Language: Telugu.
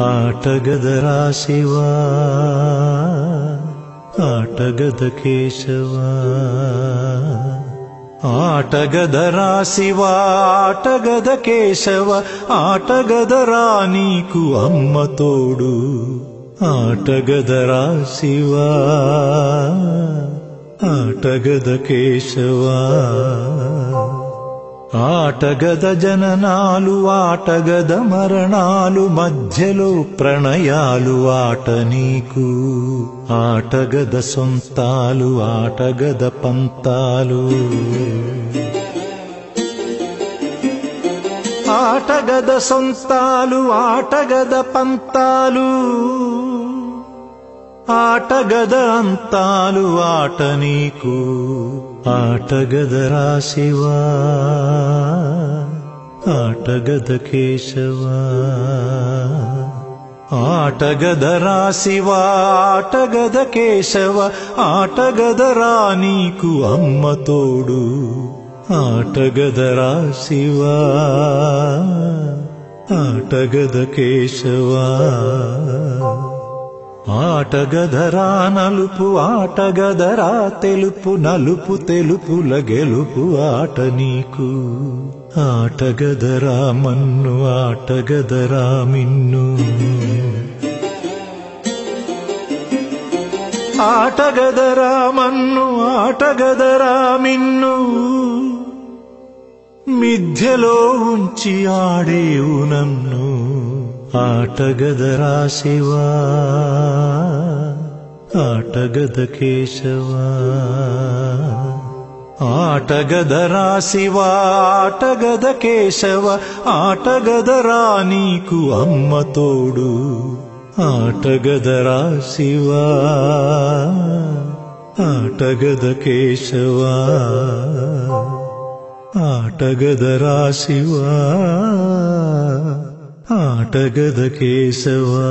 आटगदराशिवा आटगदकेशवा। शिवा आटगद केशव आटग दरा शिवा आटगद ఆటగద జననాలు ఆటగద మరణాలు మధ్యలో ప్రణయాలు ఆట నీకు. ఆటగద సొంతాలు ఆటగద పంతాలు. ఆటగద సొంతాలు ఆటగద పంతాలు. ఆటగద అంతాలు ఆట నీకు. ఆటగద రాశివా. ఆటగద కేశవా ఆటగదరా శివా ఆటగద కేశవ ఆటగదరా నీకు అమ్మ తోడు. ఆటగదరా శివా ఆటగద కేశవా ఆటగదరా నలుపు ఆటగదరా తెలుపు నలుపు తెలుపుల గెలుపు ఆట నీకు. ఆటగదరా మన్ను ఆటగదరా మిన్ను. ఆటగదరా మన్ను ఆటగదరా మిన్ను. మిథ్యలో ఉంచి ఆడేవు నన్ను. आटगदरा शिवा आटगद केशवा आटगदरा शिवा आटगद केशव आटगदरा नीकु अम्म तोडु। आटगदरा शिवा आटगद केशवा आटगदरा शिवा नाटगद केशवा।